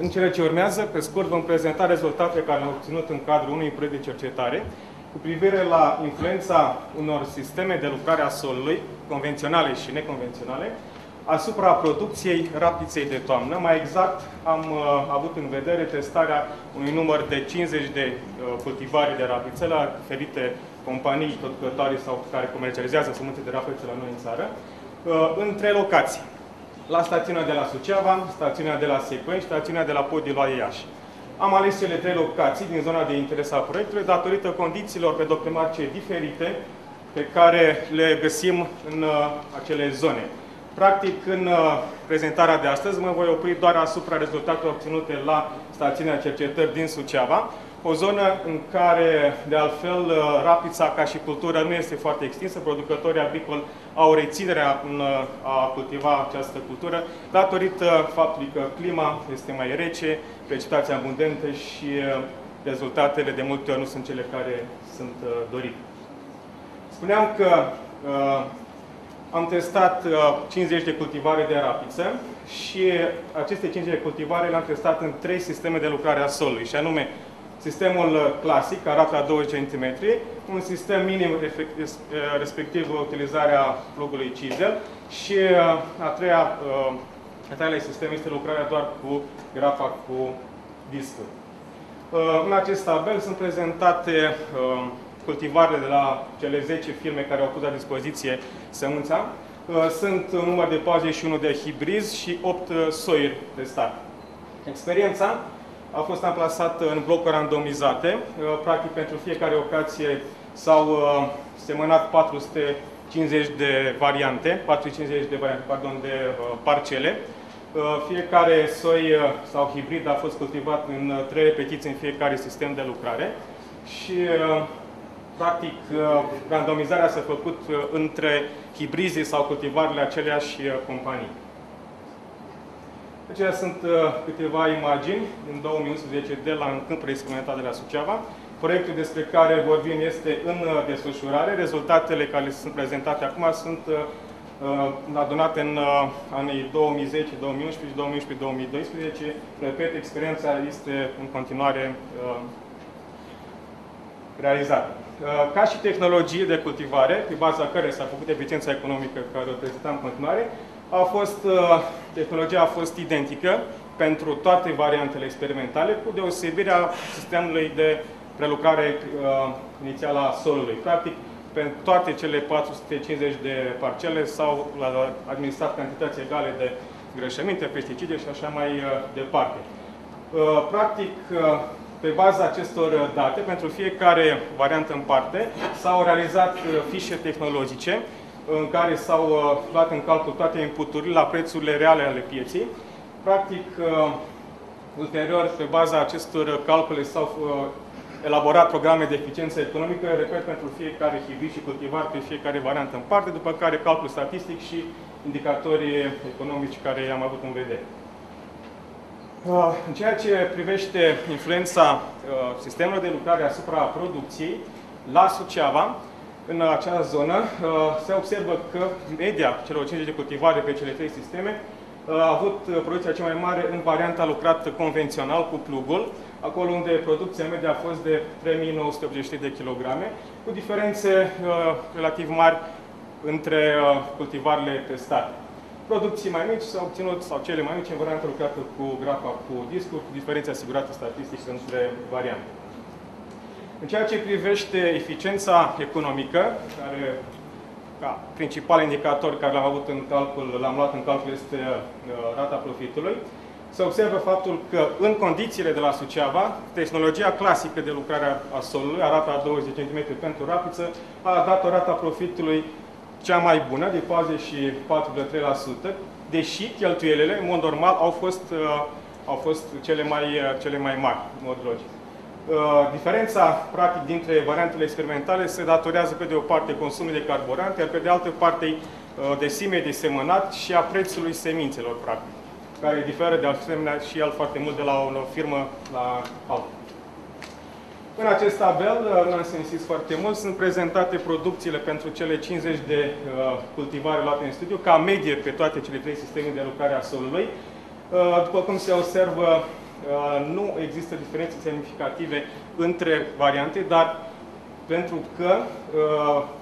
În cele ce urmează, pe scurt, vom prezenta rezultatele care le-am obținut în cadrul unui proiect de cercetare cu privire la influența unor sisteme de lucrare a solului, convenționale și neconvenționale, asupra producției rapiței de toamnă. Mai exact, am uh, avut în vedere testarea unui număr de 50 de uh, cultivare de rapiță la diferite companii producătoare sau care comercializează sămânțe de rapiță la noi în țară, uh, în trei locații. La stațiunea de la Suceava, stațiunea de la Secuen și stațiunea de la Podiloa Iași. Am ales cele trei locații din zona de interes a proiectului datorită condițiilor pe doclimarce diferite pe care le găsim în uh, acele zone. Practic, în uh, prezentarea de astăzi mă voi opri doar asupra rezultatelor obținute la stațiunea cercetări din Suceava, o zonă în care, de altfel, uh, rapița ca și cultură nu este foarte extinsă. Producătorii agricoli au reținerea în uh, a cultiva această cultură, datorită faptului că clima este mai rece, precipitația abundentă și uh, rezultatele de multe ori nu sunt cele care sunt dorite. Spuneam că uh, am testat uh, 50 de cultivare de rapiță și aceste 50 de cultivare le-am testat în trei sisteme de lucrare a solului, și anume sistemul uh, clasic, arată la 2 cm, un sistem minim, uh, respectiv utilizarea plugului chisel și uh, a treia, a treia sistem este lucrarea doar cu grapa cu discuri. În acest tabel sunt prezentate cultivarele de la cele 10 firme care au pus la dispoziție sămânța. Sunt un număr de 41 de hibrizi și 8 soiuri testate. Experiența a fost amplasat în blocuri randomizate. Uh, practic, pentru fiecare ocazie s-au uh, semănat 450 de variante, 450 de, variante, pardon, de uh, parcele. Fiecare soi sau hibrid a fost cultivat în trei repetiții în fiecare sistem de lucrare și practic randomizarea s-a făcut între hibrizii sau cultivarele aceleași companii. Aceia sunt uh, câteva imagini din 2011 de la un câmp experimentat de la Suceava. Proiectul despre care vorbim este în uh, desfășurare. Rezultatele care sunt prezentate acum sunt uh, uh adunate în uh, anii 2010, 2011 și 2011-2012. Repet, experiența este în continuare uh, realizată. Ca și tehnologie de cultivare, pe baza care s-a făcut eficiența economică care o prezentăm în continuare, a fost, uh, tehnologia a fost identică pentru toate variantele experimentale, cu deosebirea sistemului de prelucrare uh, inițială a solului. Practic, pentru toate cele 450 de parcele s-au administrat cantități egale de grășăminte, pesticide și așa mai uh, departe. Uh, practic, uh, pe baza acestor date, pentru fiecare variantă în parte, s-au realizat uh, fișe tehnologice în care s-au uh, luat în calcul toate inputurile la prețurile reale ale pieței. Practic, uh, ulterior, pe baza acestor calcule s-au uh, elaborat programe de eficiență economică, repet, pentru fiecare hibrid și cultivar, pe fiecare variantă în parte, după care calcul statistic și indicatorii economici care i-am avut în vedere. În ceea ce privește influența sistemelor de lucrare asupra producției, la Suceava, în acea zonă, uh, se observă că media celor 50 de cultivare pe cele trei sisteme uh, a avut uh, producția cea mai mare în varianta lucrată convențional cu plugul, acolo unde producția media a fost de 3983 de kilograme, cu diferențe relativ mari între cultivarele testate. Producții mai mici s-au obținut, sau cele mai mici, în varianta lucrată cu grapa cu discul, cu diferențe asigurată statistică între variante. În ceea ce privește eficiența economică, care ca principal indicator care l-am avut în calcul, l-am luat în calcul este uh, rata profitului, se observă faptul că în condițiile de la Suceava, tehnologia clasică de lucrare a solului, arată a 20 cm pentru rapiță, a dat o rata profitului cea mai bună, de 44,3%, deși cheltuielile, în mod normal, au fost, uh, au fost cele, mai, uh, cele mai mari, în mod logic. Uh, diferența, practic, dintre variantele experimentale se datorează pe de o parte consumului de carburant, iar pe de altă parte uh, decimei de semănat și a prețului semințelor, practic, care diferă de asemenea și el foarte mult de la o firmă la alta. În acest tabel, uh, nu am să insist foarte mult, sunt prezentate producțiile pentru cele 50 de uh, cultivare luate în studiu, ca medie pe toate cele trei sisteme de lucrare a solului. Uh, după cum se observă, nu există diferențe semnificative între variante, dar pentru că,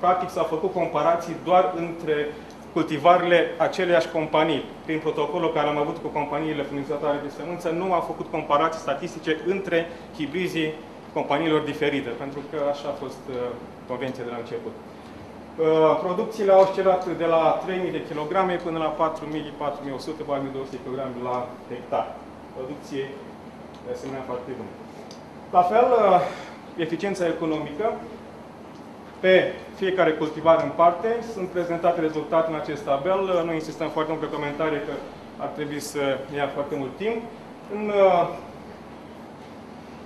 practic, s-au făcut comparații doar între cultivarele aceleași companii. Prin protocolul care am avut cu companiile furnizatoare de sămânță, nu am făcut comparații statistice între hibrizii companiilor diferite, pentru că așa a fost convenția de la început. Uh, producțiile au oscilat de la 3.000 de kg până la 4.000, 4.100, 4.200 kg la hectar. Producție, de asemenea, foarte bună. La fel, uh, eficiența economică, pe fiecare cultivar în parte, sunt prezentate rezultate în acest tabel. Uh, nu insistăm foarte mult pe comentarii, că ar trebui să ia foarte mult timp. În,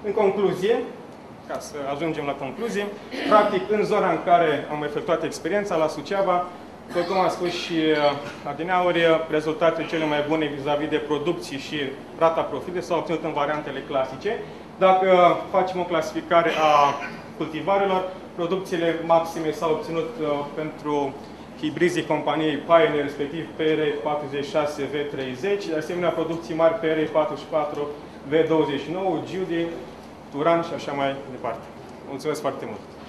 în concluzie, ca să ajungem la concluzie. Practic, în zona în care am efectuat experiența, la Suceava, după cum am spus și uh, adineauri, rezultatele cele mai bune vis-a-vis -vis de producții și rata profitului s-au obținut în variantele clasice. Dacă facem o clasificare a cultivarelor, producțiile maxime s-au obținut uh, pentru hibrizii companiei Pioneer, respectiv PR46 V30, de asemenea producții mari PR44 V29, Judy, Turan și așa mai departe. Mulțumesc foarte mult!